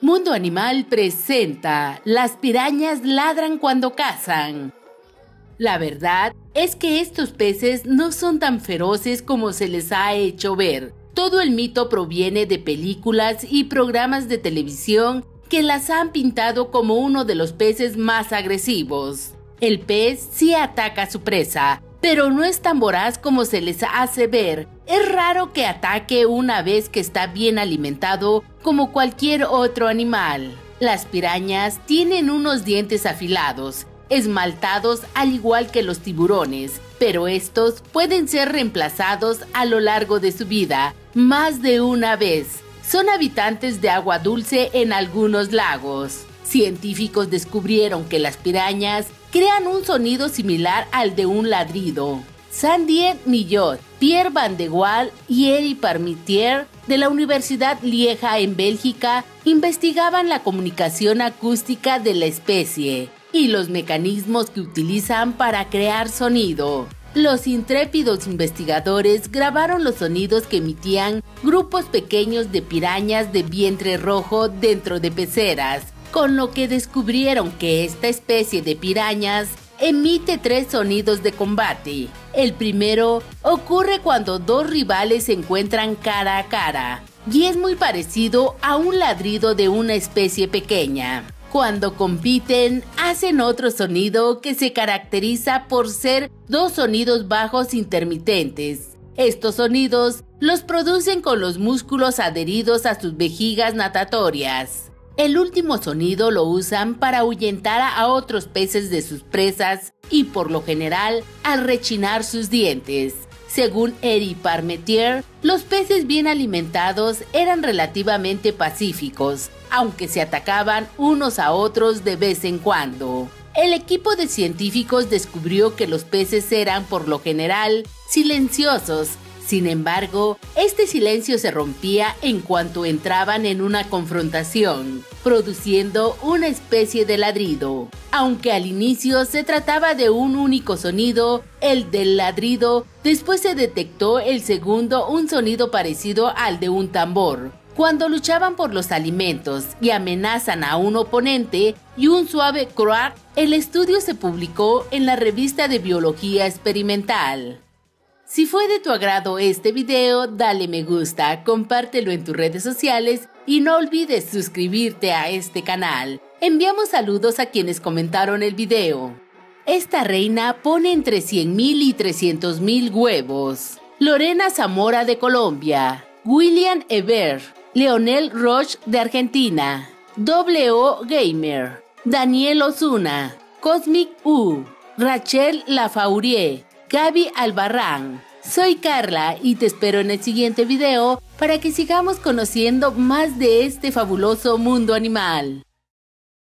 Mundo Animal presenta Las pirañas ladran cuando cazan. La verdad es que estos peces no son tan feroces como se les ha hecho ver. Todo el mito proviene de películas y programas de televisión que las han pintado como uno de los peces más agresivos. El pez sí ataca a su presa, pero no es tan voraz como se les hace ver. Es raro que ataque una vez que está bien alimentado como cualquier otro animal. Las pirañas tienen unos dientes afilados esmaltados al igual que los tiburones, pero estos pueden ser reemplazados a lo largo de su vida, más de una vez. Son habitantes de agua dulce en algunos lagos. Científicos descubrieron que las pirañas crean un sonido similar al de un ladrido. Sandy Millot, Pierre Van de Waal y Eric Parmitier de la Universidad Lieja en Bélgica investigaban la comunicación acústica de la especie y los mecanismos que utilizan para crear sonido. Los intrépidos investigadores grabaron los sonidos que emitían grupos pequeños de pirañas de vientre rojo dentro de peceras, con lo que descubrieron que esta especie de pirañas emite tres sonidos de combate. El primero ocurre cuando dos rivales se encuentran cara a cara y es muy parecido a un ladrido de una especie pequeña. Cuando compiten, hacen otro sonido que se caracteriza por ser dos sonidos bajos intermitentes. Estos sonidos los producen con los músculos adheridos a sus vejigas natatorias. El último sonido lo usan para ahuyentar a otros peces de sus presas y por lo general al rechinar sus dientes. Según Eric Parmetier, los peces bien alimentados eran relativamente pacíficos, aunque se atacaban unos a otros de vez en cuando. El equipo de científicos descubrió que los peces eran, por lo general, silenciosos sin embargo, este silencio se rompía en cuanto entraban en una confrontación, produciendo una especie de ladrido. Aunque al inicio se trataba de un único sonido, el del ladrido, después se detectó el segundo un sonido parecido al de un tambor. Cuando luchaban por los alimentos y amenazan a un oponente y un suave crack, el estudio se publicó en la revista de biología experimental. Si fue de tu agrado este video, dale me gusta, compártelo en tus redes sociales y no olvides suscribirte a este canal. Enviamos saludos a quienes comentaron el video. Esta reina pone entre 100.000 y 300.000 huevos. Lorena Zamora de Colombia. William Eber. Leonel Roche de Argentina. W Gamer. Daniel Osuna. Cosmic U. Rachel Lafaurie. Gaby Albarrán. Soy Carla y te espero en el siguiente video para que sigamos conociendo más de este fabuloso mundo animal.